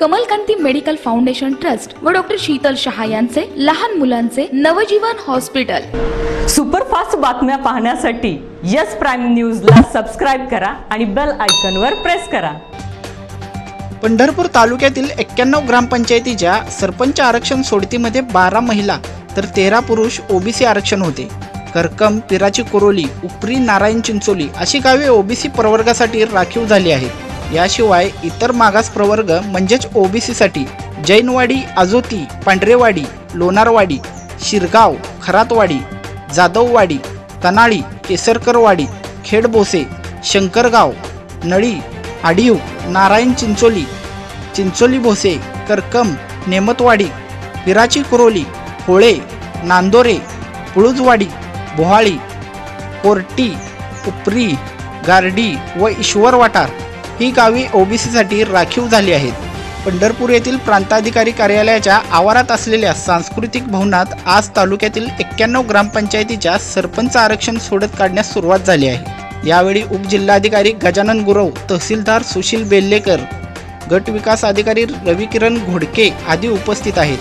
कमलकांती medical foundation trust व doctor Sheetal Shah यांचे लहान मुलांचे नवजीवन हॉस्पिटल. सुपरफास्ट बातम्या पाहण्यासाठी यस प्राईम न्यूजला सबस्क्राईब करा आणि बेल आयकॉनवर प्रेस करा. पंढरपूर तालुक्यातील एक्क्याण्णव ग्रामपंचायतीच्या सरपंच आरक्षण सोडतीमध्ये बारा महिला तर तेरा पुरुष ओबीसी आरक्षण होते. करकम पिराची कोरोली उपरी नारायण चिंचोली अशी गावे ओबीसी प्रवर्गासाठी राखीव झाली आहेत. याशिवाय इतर मागास प्रवर्ग म्हणजेच ओबीसीसाठी जैनवाडी आजोती पांढरेवाडी लोणारवाडी शिरगाव खरातवाडी जाधववाडी तनाळी केसरकरवाडी खेडबोसे शंकरगाव नळी आडिव नारायण चिंचोली चिंचोली भोसे करकम नेमतवाडी पिराची कुरोली होळे नांदोरे पुळुजवाडी बोहाळी कोर्टी उपरी गार्डी व ईश्वर वाटार ही गावी ओबीसीसाठी राखीव झाली आहेत. पंढरपूर येथील प्रांताधिकारी कार्यालयाच्या आवारात असलेल्या सांस्कृतिक भवनात आज तालुक्यातील एक्क्याण्णव ग्रामपंचायतीच्या सरपंच आरक्षण सोडत काढण्यास सुरुवात झाली आहे. यावेळी उपजिल्हाधिकारी गजानन गुरव तहसीलदार सुशील बेल्लेकर गट विकास अधिकारी रविकिरण घोडके आदी उपस्थित आहेत.